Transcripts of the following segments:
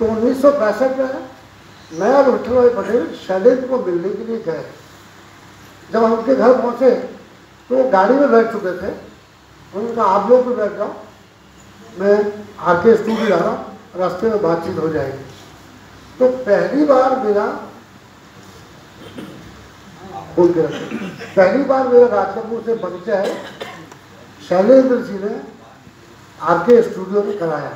तो उन्नीस सौ पैंसठ में मैं और विठल भाई पटेल शैलेंद्र को मिलने के लिए गए। जब हम उनके घर पहुँचे तो वो गाड़ी में बैठ चुके थे। उन्होंने कहा आप लोग भी बैठ जाओ। मैं आके स्टूडियो जा रहा रास्ते में बातचीत हो जाएगी। तो पहली बार मेरा पहली बार मेरा राज कपूर से परिचय शैलेंद्र जी ने आर के स्टूडियो में कराया।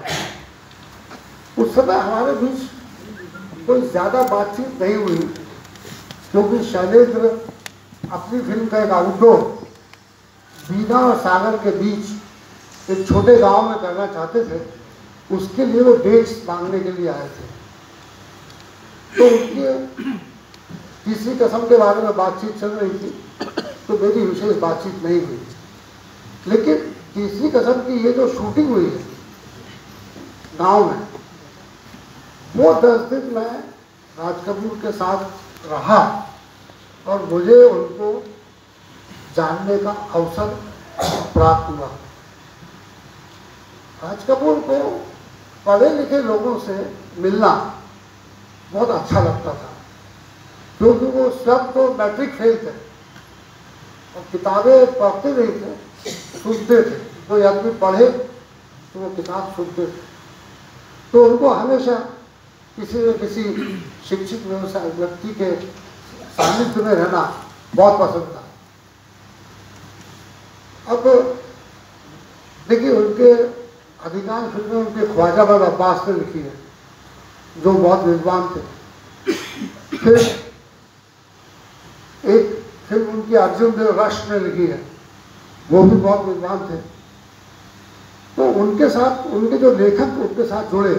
उस समय हमारे बीच कोई ज़्यादा बातचीत नहीं हुई, क्योंकि शैलेंद्र अपनी फ़िल्म का एक आउटडोर बीना और सागर के बीच एक छोटे गाँव में करना चाहते थे, उसके लिए वो डेट्स मांगने के लिए आए थे। तो उनके तीसरी कसम के बारे में बातचीत चल रही थी तो मेरी विशेष बातचीत नहीं हुई। लेकिन तीसरी कसम की ये जो शूटिंग हुई है, गाँव में वो दस दिन मैं राज कपूर के साथ रहा और मुझे उनको जानने का अवसर प्राप्त हुआ। राज कपूर को पढ़े लिखे लोगों से मिलना बहुत अच्छा लगता था, क्योंकि वो सब तो मैट्रिक फेल थे और किताबें पढ़ते नहीं थे, सुनते थे। कोई आदमी पढ़े तो वो किताब सुनते थे। तो उनको हमेशा किसी न किसी शिक्षित व्यवसाय व्यक्ति के सानिध्य में रहना बहुत पसंद था। अब देखिए, उनके अधिकांश फ़िल्में उनके ख्वाजा बाबा अब्बास ने लिखी है, जो बहुत विद्वान थे। फिर एक फ़िल्म उनकी अर्जुन देव राष्ट्र ने लिखी है, वो भी बहुत विद्वान थे। तो उनके साथ, उनके जो लेखक उनके साथ जुड़े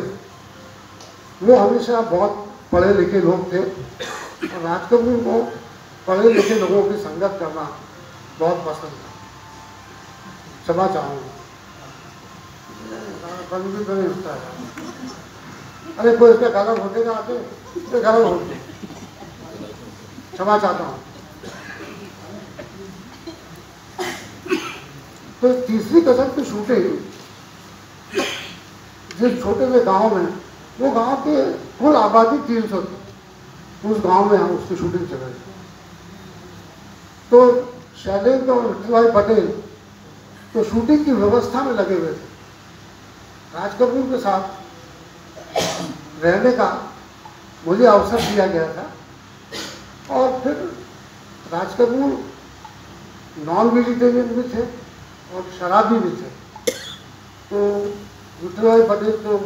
वो हमेशा बहुत पढ़े लिखे लोग थे। और राज कपूर को पढ़े लिखे लोगों की संगत करना बहुत पसंद था। क्षमा चाहूँगा। तो होता अरे, कोई इसका होते घोटेगा आके इसका गाना घोटे क्षमा चाहता हूँ। तो तीसरी कसम की शूटिंग जिस छोटे से गाँव में वो गाँव के कुल आबादी तीन सौ थी। उस गाँव में हम उसकी शूटिंग चल रही तो शैलेंद्र और भाई पटेल तो शूटिंग की व्यवस्था में लगे हुए थे। राज कपूर के साथ रहने का मुझे अवसर दिया गया था। और फिर राज कपूर नॉन वेजिटेरियन भी थे और शराबी भी थे। तो विठल भाई पटेल तो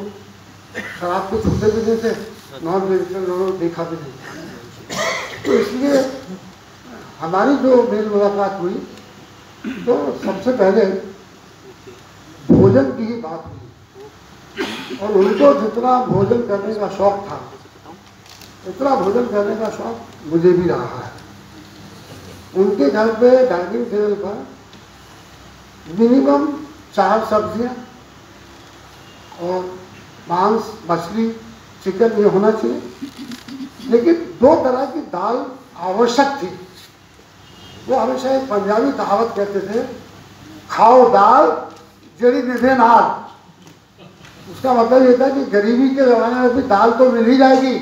शराब को छूते भी नहीं थे नॉन वेजिटेरियन लोगों देखा भी नहीं। तो इसलिए हमारी जो मेल मुलाकात हुई तो सबसे पहले भोजन की ही बात हुई। और उनको जितना भोजन करने का शौक था उतना भोजन करने का शौक मुझे भी रहा है। उनके घर पे डाइनिंग टेबल पर मिनिमम चार सब्ज़ियाँ और मांस, मछली, चिकन ये होना चाहिए। लेकिन दो तरह की दाल आवश्यक थी। वो हमेशा एक पंजाबी कहावत कहते थे, खाओ दाल, जड़ी निधे नाल उसका मतलब ये था कि गरीबी के जमाने में भी दाल तो मिल ही जाएगी।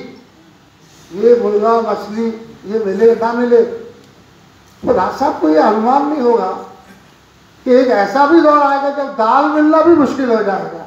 ये मुर्गा, मछली, ये मिले, ना मिले। तो राज साहब को ये अनुमान नहीं होगा कि एक ऐसा भी दौर आएगा जब दाल मिलना भी मुश्किल हो जाएगा।